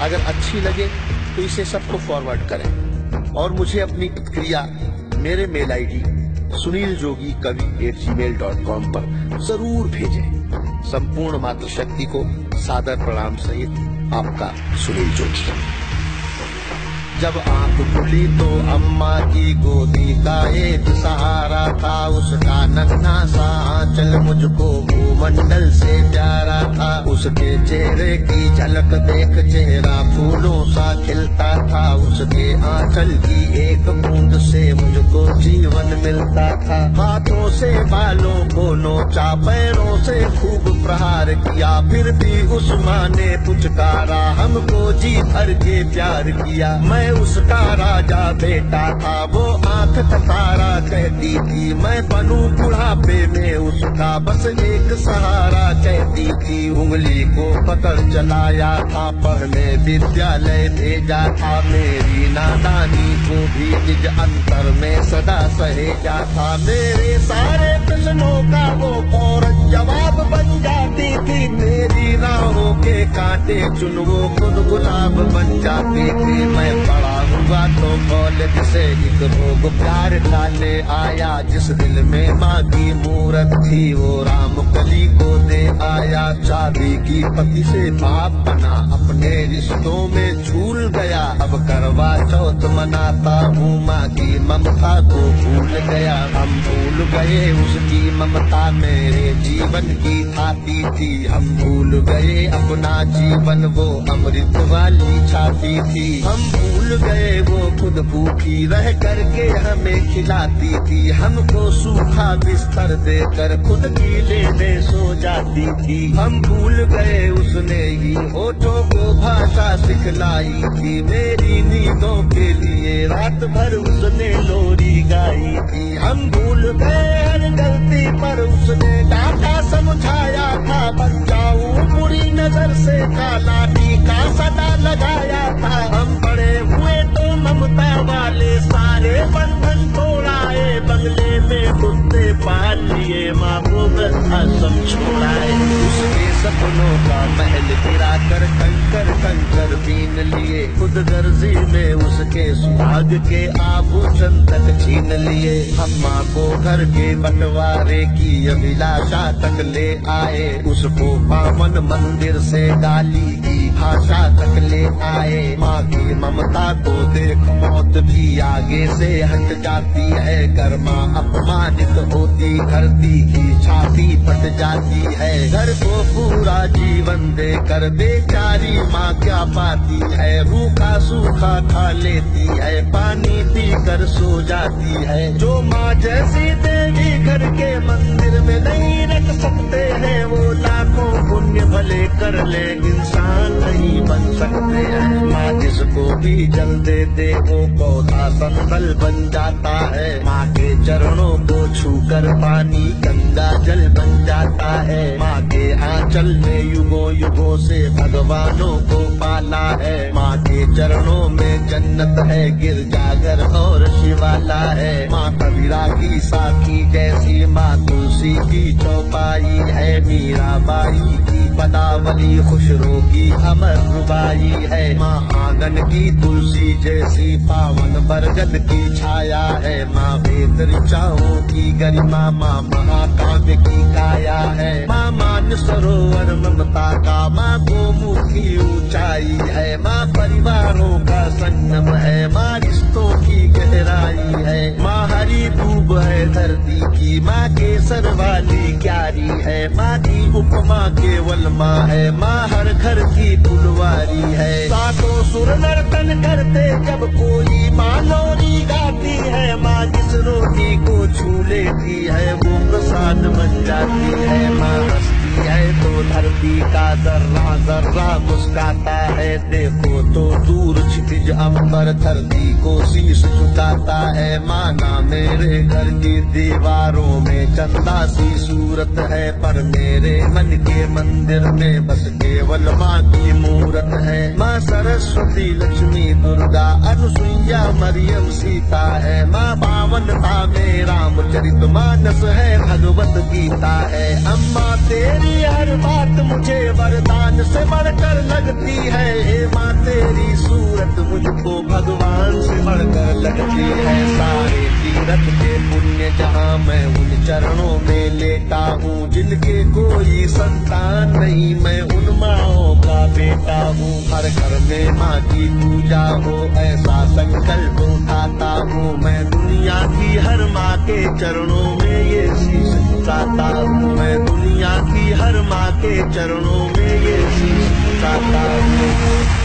अगर अच्छी लगे तो इसे सबको फॉरवर्ड करें। और मुझे अपनी प्रतिक्रिया, मेरे mail ID Sunil Jogi Kavi at Gmail dot com पर ज़रूर भेजें। संपूर्ण मातृशक्ति को सादर प्रणाम सहित आपका सुनील जोगी जब आँख खुली तो अम्मा की गोदी का एक सहारा था, उसका नन्हा सा चल मुझको उसके चेहरे की झलक देख चेहरा फूलों सा खिलता था। उसके आंचल की एक बूंद से मुझको जीवन मिलता था। हाथों से, बालों को नोचा, पैरों से खूब प्रहार किया। फिर भी उस माँ ने पुचकारा, हमको जी भर के प्यार किया। मैं उसका राजा बेटा था, वो आँख थकारा कहती थी। मैं बनूं बुढ़ापे में उसका, बस एक सहारा कहती थी। उंगली को पकड़ चलाया था पढ़ने विद्यालय भेजा था। मेरी नादानी को भी निज अंतर में सदा सहे क्या था। मेरे सारे प्रश्नों का वो फ़ौरन जवाब बन जाती थी। मेरी राहों के कांटे चुन वो खुद गुलाब बन जाती थी। मैं बड़ा हुआ तो कॉलेज से एक रोग प्यार डाले आया। जिस दिल में माँ की मूरत थी वो राम कली को दे आया चाबी की पति से बाप बना। अपने रिश्तों में झूल गया। अब करवा चौथ मनाता हूँ माँ की ममता को भूल गया। हम भूल गए उसकी ममता मेरे जीवन की थाती थी। हम भूल गए अपना जीवन, वो अमृत वाली छाती थी। हम भूल गए वो खुद भूखी रह करके हमें खिलाती थी। हमको सूखा बिस्तर देकर खुद की लेने सो जाती थी। हम भूल गए उसने ही। होठों को भाषा सिखलाई थी। मेरी नींदों के लिए रात भर उसने लोरी गाई थी। हम भूल गए हर गलती पर उसने डाटा, समझाया था, बच्चा बुरी नज़र से काला सपनों का महल गिरा कर कंकर कंकर बीन लिए। खुद गर्जी में उसके सुहाग के आभूषण तक छीन लिए। अम्मा को घर के बंटवारे की अभिलाषा तक ले आए। उसको पावन मंदिर से डाली की भाषा तक ले आए। माँ की ममता को देख मौत भी आगे से हट जाती है। गर्मा अपमानित होती, धरती की छाती पट जाती है। घर को पूरा जीवन दे कर बेचारी माँ क्या पाती है? भूखा सूखा खा लेती है, पानी पी कर सो जाती है। जो माँ जैसी घर के मंदिर में नहीं रख सकते हैं वो लाखों पुण्य भले कर ले, इंसान नहीं बन सकते हैं। माँ जिसको भी जल दे दे, वो पौधा संभल बन जाता है। माँ के चरणों को छू कर पानी गंगा जल बन जाता है। माँ के आंचल में युगों युगों से भगवानों को पाला है। चरणों में जन्नत है, गिर गिरजागर और शिवाला है। माँ कबीरा की साखी जैसी माँ तुलसी की चौपाई है। मीराबाई की पदावली खुशरो की अमर रुबाई है। माँ आँगन की तुलसी जैसी पावन बरगद की छाया है। माँ वेद ऋचाओं की गरिमा, माँ महाकाव्य की काया है। माँ मान सरोवर ममता का, माँ गोमुखी ऊंचाई है। माँ माँ केसर वाली क्यारी है माँ की उपमा केवल माँ है, माँ हर घर की फुलवारी है। सातों सुर नर्तन करते जब कोई माँ लोरी गाती है देखो तो दूर क्षितिज अंबर धरती को शीश झुकाता है माना मेरे घर की दीवारों में चंदा सी सूरत है, पर मेरे मन के मंदिर में बस केवल माँ की मूरत है। माँ सरस्वती, लक्ष्मी, दुर्गा, अनुसुईया, मरियम, सीता है। माँ पावनता में चरित मानस है, भगवत गीता है। अम्मा, तेरी हर बात मुझे वरदान से बढ़कर लगती है। हे माँ, तेरी सूरत मुझको भगवान से बढ़कर लगती है। सारे तीरथ के पुण्य जहाँ मैं उन चरणों में लेटा हूँ, जिनके कोई संतान नहीं, मैं हूँ हर घर में माँ की पूजा हो, ऐसा संकल्प उठाता हूँ मैं दुनिया की हर माँ के चरणों में ये शीश झुकाता हूँ मैं दुनिया की हर माँ के चरणों में ये शीश झुकाता हूँ